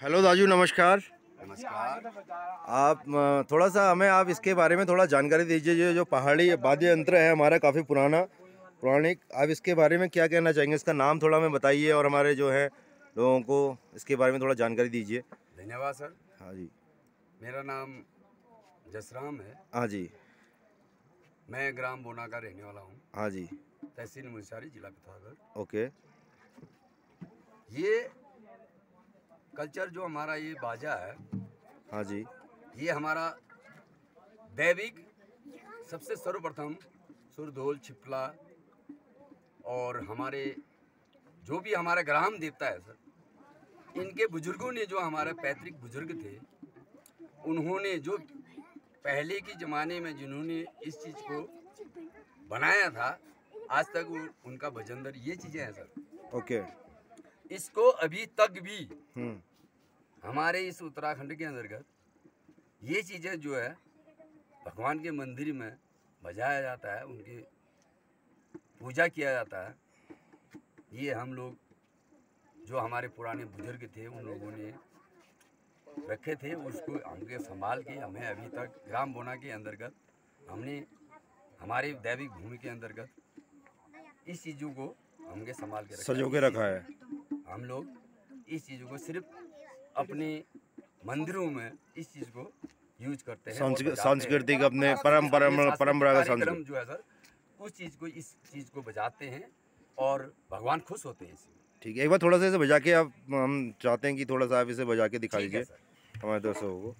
Hello दाजू नमस्कार। नमस्कार। आप थोड़ा सा हमें आप इसके बारे में थोड़ा जानकारी दीजिए जो जो पहाड़ी वाद्य यंत्र है हमारा काफ़ी पुराना पौराणिक। आप इसके बारे में क्या कहना चाहेंगे? इसका नाम थोड़ा हमें बताइए और हमारे जो है लोगों को इसके बारे में थोड़ा जानकारी दीजिए। धन्यवाद सर। हाँ जी। मेरा नाम जसराम है। हाँ जी। मैं ग्राम बोना का रहने वाला हूँ। हाँ जी। तहसील मुंसारी जिला पिथौरागढ़। ओके। ये कल्चर जो हमारा ये बाजा है हाँ जी। ये हमारा दैविक सबसे सर्वप्रथम सुरधोल छिपला और हमारे जो भी हमारा ग्राम देवता है सर इनके बुज़ुर्गों ने जो हमारे पैतृक बुज़ुर्ग थे उन्होंने जो पहले के ज़माने में जिन्होंने इस चीज़ को बनाया था आज तक उनका भजंदर ये चीज़ें हैं सर। ओके। okay. इसको अभी तक भी हम्म। हमारे इस उत्तराखंड के अंतर्गत ये चीज़ें जो है भगवान के मंदिर में बजाया जाता है उनकी पूजा किया जाता है ये हम लोग जो हमारे पुराने बुज़ुर्ग थे उन लोगों ने रखे थे उसको हमके संभाल के हमें अभी तक ग्राम बोना के अंतर्गत हमने हमारे दैविक भूमि के अंतर्गत इस चीज़ों को हमके संभाल के रखा है। सजो के रखा है हम लोग इस चीज़ों को सिर्फ़ अपने मंदिरों में इस चीज़ को यूज़ करते हैं हैं। सांस्कृतिक अपने सांस्कृतिक परंपरागत कार्यक्रम सांस्कृतिक जो है सर उस चीज़ को इस चीज़ को बजाते हैं और भगवान खुश होते हैं इसमें। ठीक है एक बार थोड़ा सा इसे बजा के आप हम चाहते हैं कि थोड़ा सा आप इसे बजा के दिखा दीजिए हमारे दोस्तों को।